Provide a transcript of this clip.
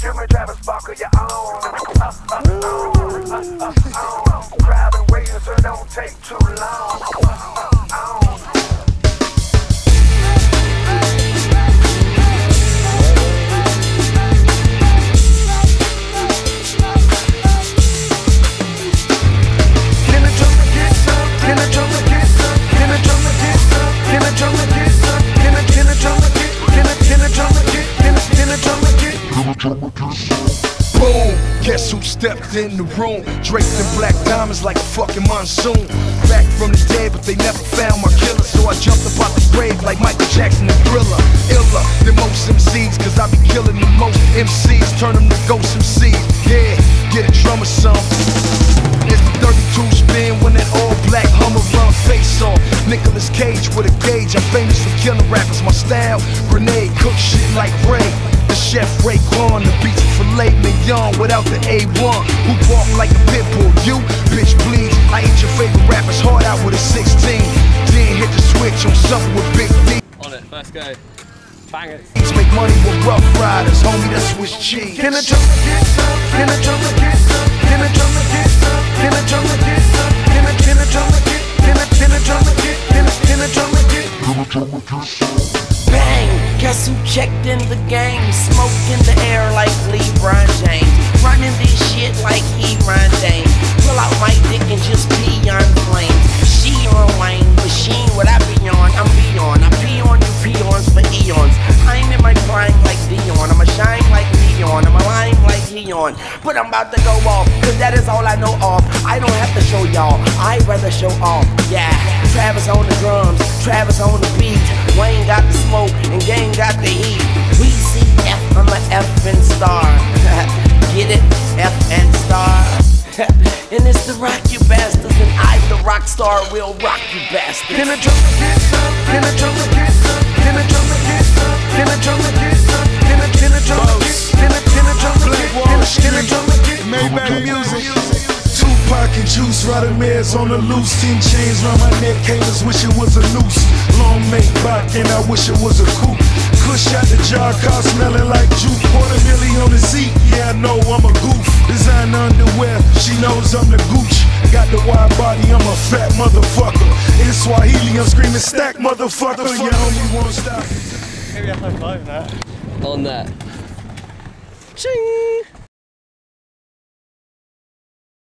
Give me Travis Barker, your own. Uh, uh, uh, uh, uh, uh, Driving waiting so don't take too long. Uh, uh, Boom! Guess who stepped in the room? Draped in black diamonds like a fucking monsoon. Back from the dead, but they never found my killer. So I jumped up out the grave like Michael Jackson and Thriller. Iller than most MCs, cause I be killing the most MCs. Turn them to ghost MCs. Yeah, get a drummer something. It's the 32 spin when that all black Hummer run face on. Nicolas Cage with a gauge. I'm famous for killing rappers. My style, grenade, cook shit like Rae. The chef Raekwon, the beats of filet mignon without the A1. Who walk like a pit bull? You, bitch, please. I eat your favorite rappers hard out with a 16. Then hit the switch on something with Big D. On it, let's go. Bang it. Let's make money with Ruff Ryders, homie. That's Swiss cheese. Can the drummer get some? Can the drummer get some? Can the drummer get some? Can the drummer get some? Can the can the drummer get? Can the can the drummer get? Can the can the drummer get? Bang! Guess who checked in the game? Smoke in the air like LeBron James. Running this shit like he run James. Pull out my dick and just pee on flames. She on Wayne, machine what I be on, I'm beyond. I pee on you peons for eons. I'm in my prime like Dion. I'ma shine like neon. I'm a lime like Leon. But I'm about to go off, cause that is all I know of. I don't have to show y'all, I'd rather show off. Yeah, Travis on the drums, Travis on the beat. Wayne got star, will rock you bastards. Can the drummer get some? Can the drummer get some? Can the drummer get some? Can the drummer get some? Can the can the drummer get? Can the can the drummer get? Can the can the drummer get? Maybach music. Tupac and Juice, Radamers on the loose. Ten chains round my neck, haters wish it was a noose. Long Maybach and I wish it was a coupe. Kush out the jar, car smelling like juke. Quarter milli on the seat, yeah I know I'm a goof. Design underwear, she knows I'm the gooch. Got the wide body, I'm a fat motherfucker. In Swahili, I'm screaming stack motherfucker. Yeah, homie won't stop. Maybe a high five that. On that. Ching!